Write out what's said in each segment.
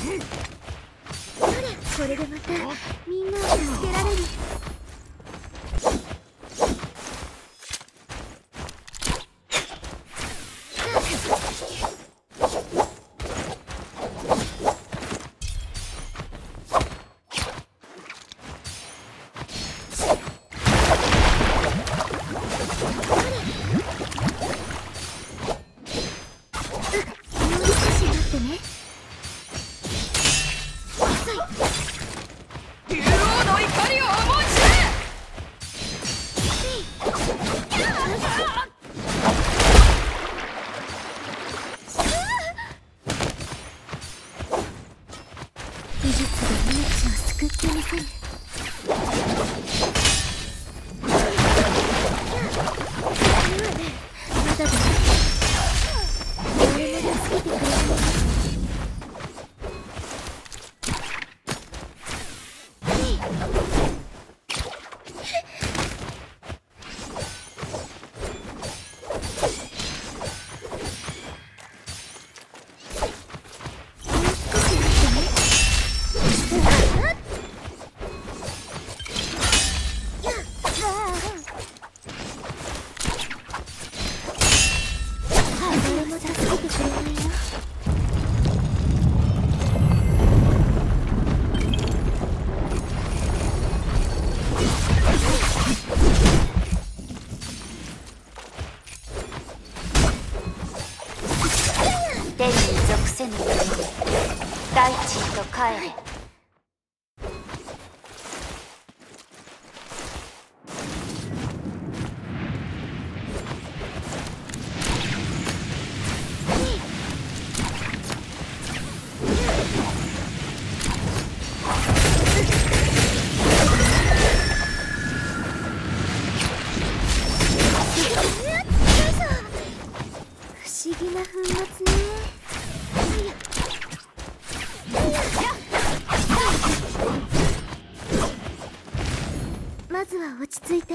ほらこれでまたみんなを助けられる。術で命を救ってみせる。まずは落ち着いて。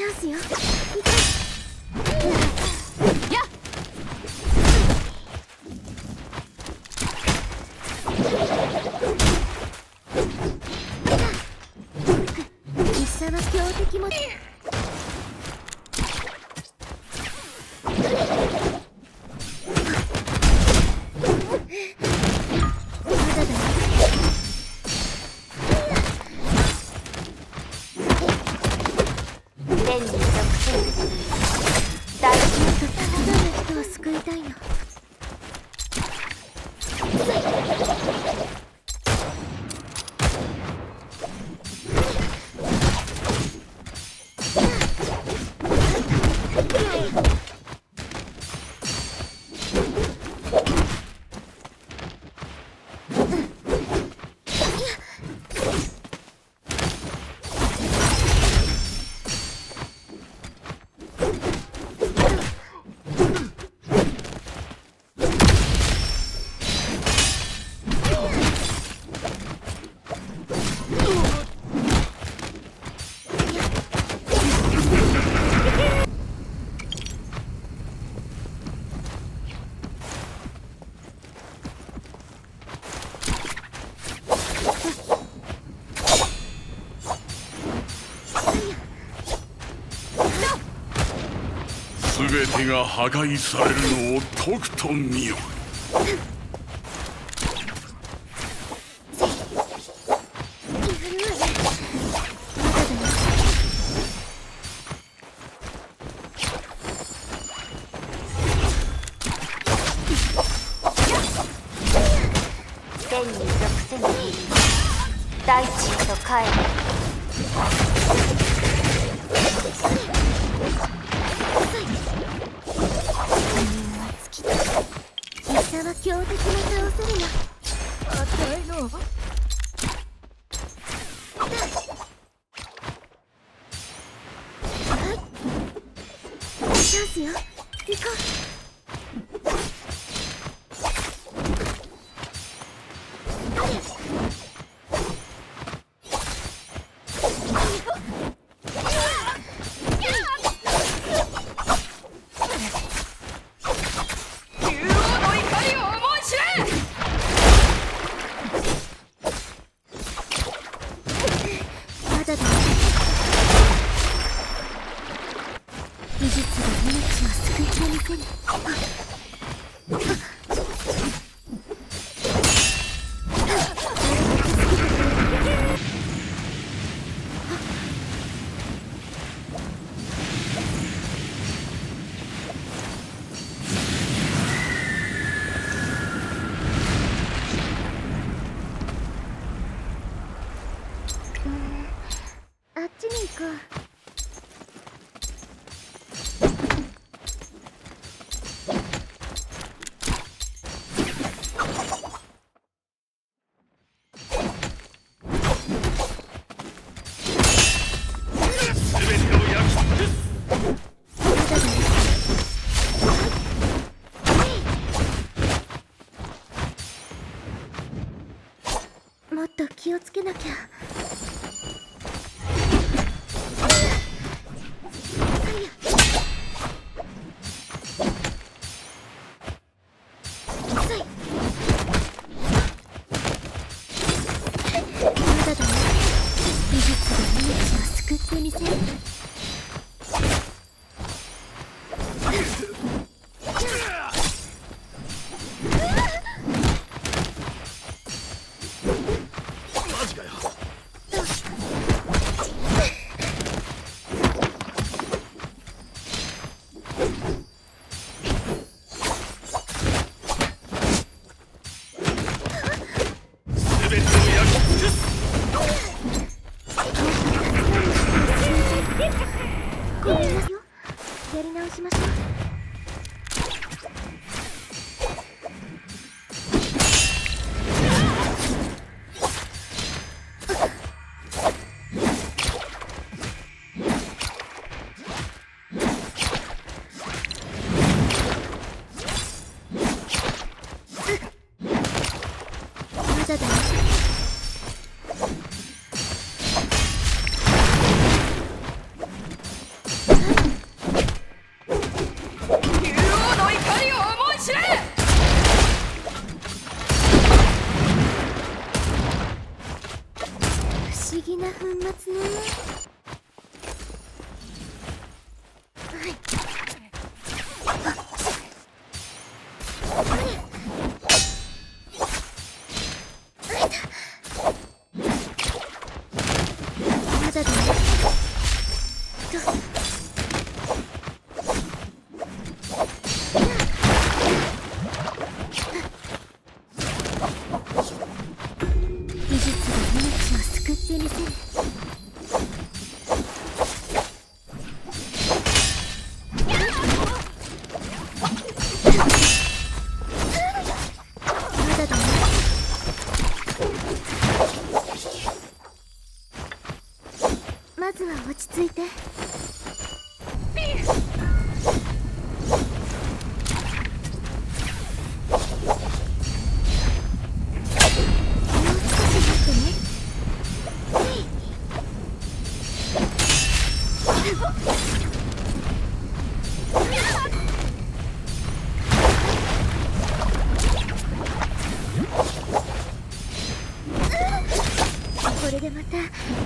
チャンスよ。や一緒の強敵も。が破壊されるのをとくと見よ。あっちに行こう。もっと気をつけなきゃ。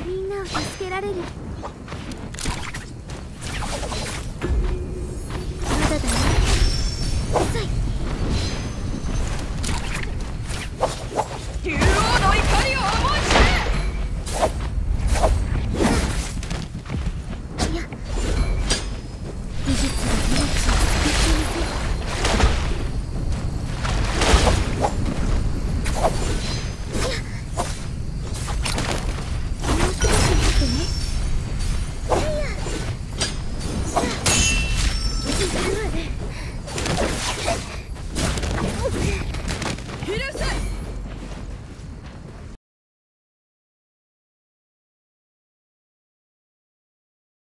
みんなを助けられる。まだだな。